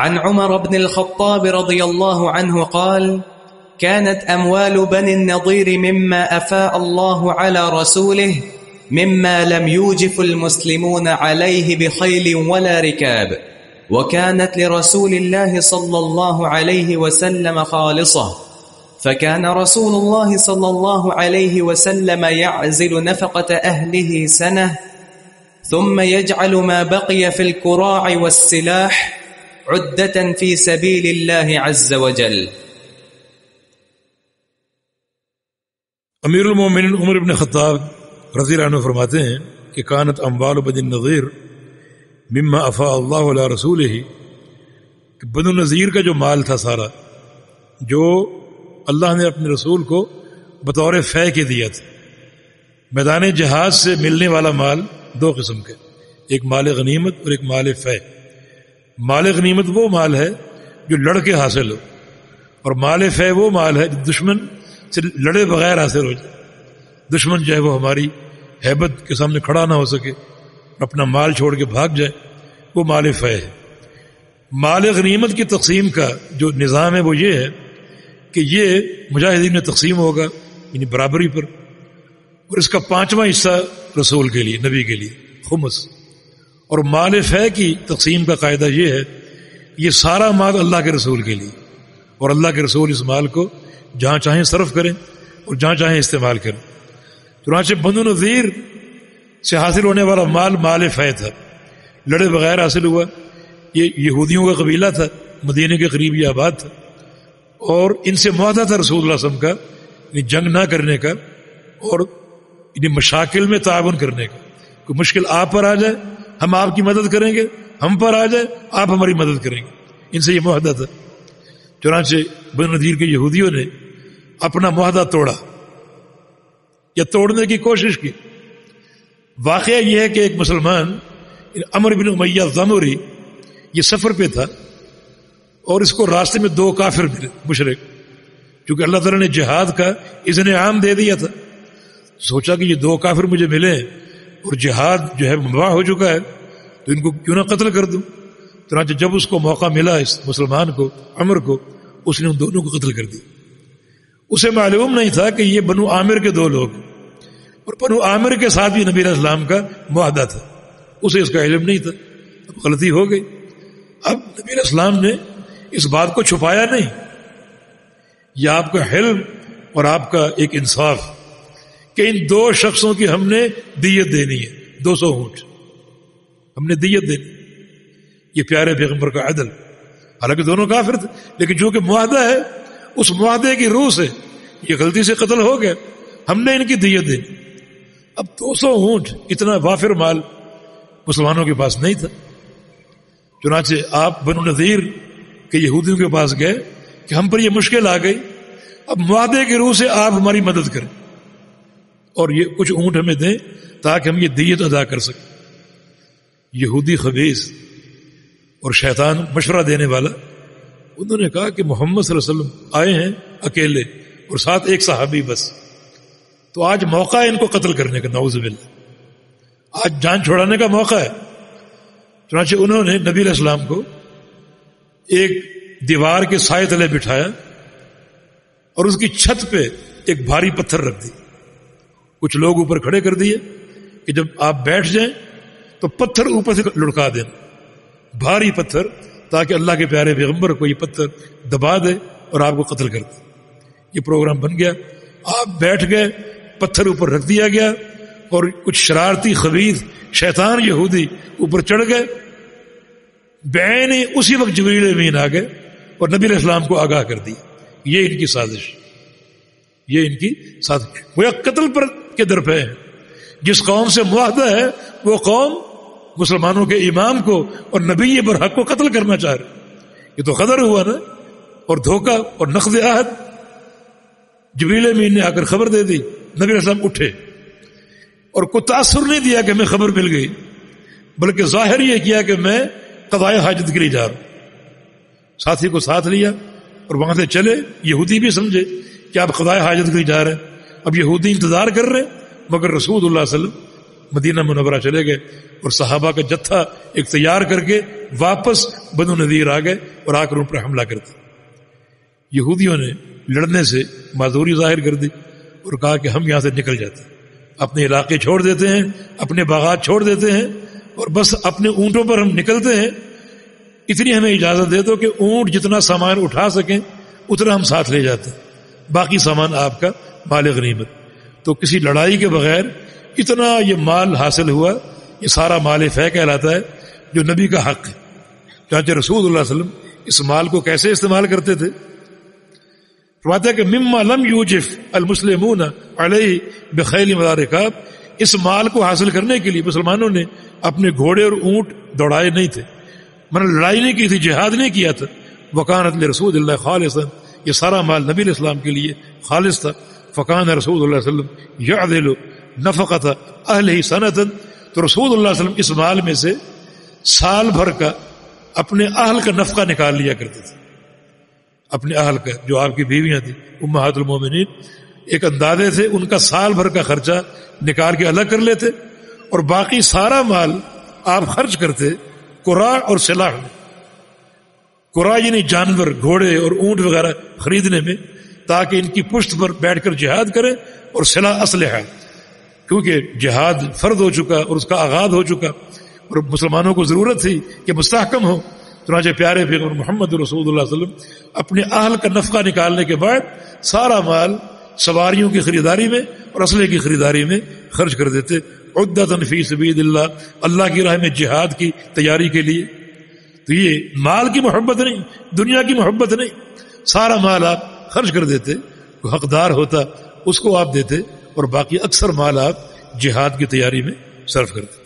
عن عمر بن الخطاب رضي الله عنه قال كانت أموال بني النضير مما أفاء الله على رسوله مما لم يوجف المسلمون عليه بخيل ولا ركاب. وكانت لرسول الله صلى الله عليه وسلم خالصة. فكان رسول الله صلى الله عليه وسلم يعزل نفقة أهله سنة ثم يجعل ما بقي في الكراع والسلاح عدة في سبيل الله عز وجل. امیر المومن عمر ابن خطاب رضی اللہ عنہ فرماتے ہیں کہ کانت اموال بد النظیر مما افا اللہ علیہ رسول ہی کہ بد النظیر کا جو مال تھا سارا، جو اللہ نے اپنے رسول کو بطور فے کے دیا تھا۔ میدان جہاز سے ملنے والا مال دو قسم کے، ایک مال غنیمت اور ایک مال فے۔ مال غنیمت وہ مال ہے جو لڑ کے حاصل ہو۔ اور مال فے وہ مال ہے جو دشمن سے لڑے بغیر حاصل ہو جائے۔ دشمن جو ہے وہ ہماری حیبت کے سامنے کھڑا نہ ہو سکے اپنا مال چھوڑ کے بھاگ جائے۔ وہ مال فے ہے۔ مال غنیمت کی تقسیم کا جو نظام ہے وہ یہ ہے کہ یہ مجاہدین میں تقسیم ہوگا یعنی برابری پر، اور اس کا پانچواں حصہ رسول کے لیے، نبی کے لیے، خمس۔ اور مال فے کی تقسیم کا قاعدہ یہ ہے یہ سارا مال اللہ کے رسول کے لیے، اور اللہ کے رسول اس مال کو جہاں چاہیں صرف کریں اور جہاں چاہیں استعمال کریں۔ چنانچہ بند نظیر سے حاصل ہونے والا مال مال فے تھا۔ لڑے بغیر حاصل ہوا۔ یہ یہودیوں کا قبیلہ تھا، مدینہ کے قریب یہ آباد تھا۔ اور ان سے معاہدہ تھا رسول اللہ وسلم کا یعنی جنگ نہ کرنے کا، اور یعنی مشاکل میں تعاون کرنے کا۔ کوئی مشکل آپ پر آ جائے ہم آپ کی مدد کریں گے، ہم پر آ جائے، آپ ہماری مدد کریں گے۔ ان سے یہ معاہدہ تھا۔ چنانچہ بن ندیر کے یہودیوں نے اپنا معاہدہ توڑا، یا توڑنے کی کوشش کی۔ واقعہ یہ ہے کہ ایک مسلمان امر بن امیہ ضموری یہ سفر پہ تھا اور اس کو راستے میں دو کافر ملے، مشرق۔ کیونکہ اللہ تعالیٰ نے جہاد کا اذن عام دے دیا تھا۔ سوچا کہ یہ دو کافر مجھے ملے اور جہاد جو ہے مباح ہو چکا ہے، تو ان کو کیوں نہ قتل کر دوں؟ چنانچہ جب اس کو موقع ملا اس مسلمان کو امر کو، اس نے ان دونوں کو قتل کر دیا۔ اسے معلوم نہیں تھا کہ یہ بنو عامر کے دو لوگ اور بنو عامر کے ساتھ بھی نبی اسلام کا معاہدہ تھا۔ اسے اس کا علم نہیں تھا۔ اب غلطی ہو گئی۔ اب نبی اسلام نے اس بات کو چھپایا نہیں۔ یہ آپ کا حلم اور آپ کا ایک انصاف۔ کہ ان دو شخصوں کی ہم نے دیت دینی ہے، دو سو اونٹ۔ ہم نے دیت دینی۔ یہ پیارے پیغمبر کا عدل۔ حالانکہ دونوں کافر تھے، لیکن جو کہ معاہدہ ہے، اس معاہدے کی روح سے یہ غلطی سے قتل ہو گیا۔ ہم نے ان کی دیت دینی۔ اب دو سو اونٹ، اتنا وافر مال مسلمانوں کے پاس نہیں تھا۔ چنانچہ آپ بن نذیر کہ یہودیوں کے پاس گئے کہ ہم پر یہ مشکل آ گئی۔ اب معاہدے کے روح سے آپ ہماری مدد کریں۔ اور یہ کچھ اونٹ ہمیں دیں تاکہ ہم یہ دیت ادا کر سکیں۔ یہودی خبیص اور شیطان مشورہ دینے والا، انہوں نے کہا کہ محمد صلی اللہ علیہ وسلم آئے ہیں اکیلے اور ساتھ ایک صحابی بس۔ تو آج موقع ہے ان کو قتل کرنے کا، نعوذ باللہ۔ آج جان چھوڑانے کا موقع ہے۔ چنانچہ انہوں نے نبی علیہ السلام کو ایک دیوار کے سائے تلے بٹھایا اور اس کی چھت پہ ایک بھاری پتھر رکھ دی۔ کچھ لوگ اوپر کھڑے کر دیے کہ جب آپ بیٹھ جائیں تو پتھر اوپر سے لڑکا دیں۔ بھاری پتھر تاکہ اللہ کے پیارے پیغمبر کو یہ پتھر دبا دے اور آپ کو قتل کر دے۔ یہ پروگرام بن گیا۔ آپ بیٹھ گئے، پتھر اوپر رکھ دیا گیا اور کچھ شرارتی خبیر شیطان یہودی اوپر چڑھ گئے۔ بین اسی وقت جبریل امین آ گئے اور نبی علیہ السلام کو آگاہ کر دی۔ یہ ان کی سازش، یہ ان کی سازش۔ وہ قتل پر کے در پہ ہے۔ جس قوم سے معاہدہ ہے، وہ قوم مسلمانوں کے امام کو اور نبی برحق کو قتل کرنا چاہ رہے یہ تو قدر ہوا نا۔ اور دھوکہ اور نقد عہد۔ جبریل امین نے آ کر خبر دے دی۔ نبی السلام اٹھے۔ اور کوئی تاثر نہیں دیا کہ ہمیں خبر مل گئی، بلکہ ظاہر یہ کیا کہ میں قضائے حاجت کے لیے جا رہا ساتھی کو ساتھ لیا اور وہاں سے چلے۔ یہودی بھی سمجھے کہ آپ قضائے حاجت کے لیے جا رہے ہیں۔ اب یہودی انتظار کر رہے مگر رسول اللہ علیہ وسلم مدینہ منورہ چلے گئے اور صحابہ کا جتھا ایک تیار کر کے واپس بنو نذیر آ گئے اور آ کر ان پر حملہ کرتے۔ یہودیوں نے لڑنے سے معذوری ظاہر کر دی اور کہا کہ ہم یہاں سے نکل جاتے ہیں۔ اپنے علاقے چھوڑ دیتے ہیں، اپنے باغات چھوڑ دیتے ہیں اور بس اپنے اونٹوں پر ہم نکلتے ہیں۔ اتنی ہمیں اجازت دے دو کہ اونٹ جتنا سامان اٹھا سکیں، اتنا ہم ساتھ لے جاتے ہیں۔ باقی سامان آپ کا مال غنیمت تو کسی لڑائی کے بغیر اتنا یہ مال حاصل ہوا، یہ سارا مال فہ کہلاتا ہے جو نبی کا حق ہے۔ چانچہ رسول اللہ علیہ وسلم اس مال کو کیسے استعمال کرتے تھے؟ فرماتا ہے کہ مما لم یوجف المسلمون علیہ بخیل مدارکاب اس مال کو حاصل کرنے کے لیے مسلمانوں نے اپنے گھوڑے اور اونٹ دوڑائے نہیں تھے۔ من لڑائی نہیں کی تھی، جہاد نہیں کیا تھا۔ وکانت رسول اللہ خالص یہ سارا مال نبی علیہ السلام کے لیے خالص تھا۔ فقان رسول اللہ علیہ وسلم یا نفقت اہل ہی صنعت تو رسول اللہ علیہ وسلم اس مال میں سے سال بھر کا اپنے اہل کا نفقہ نکال لیا کرتے تھے۔ اپنے اہل کا، جو آپ کی بیویاں تھیں، امہات المومنین، ایک اندازے تھے ان کا سال بھر کا خرچہ نکال کے الگ کر لیتے اور باقی سارا مال آپ خرچ کرتے قرا اور سلاح میں۔ قرا یعنی جانور، گھوڑے اور اونٹ وغیرہ خریدنے میں تاکہ ان کی پشت پر بیٹھ کر جہاد کریں اور صلاح اسلحہ کیونکہ جہاد فرد ہو چکا اور اس کا آغاز ہو چکا اور مسلمانوں کو ضرورت تھی کہ مستحکم ہو۔ چنانچہ پیارے پیغمبر محمد رسول اللہ علیہ وسلم اپنے اہل کا نفقہ نکالنے کے بعد سارا مال سواریوں کی خریداری میں اور اسلحے کی خریداری میں خرچ کر دیتے۔ عدت فی سبید اللہ اللہ کی راہ میں جہاد کی تیاری کے لیے۔ تو یہ مال کی محبت نہیں، دنیا کی محبت نہیں۔ سارا مال آپ خرچ کر دیتے حقدار ہوتا، اس کو آپ دیتے اور باقی اکثر مال آپ جہاد کی تیاری میں صرف کرتے۔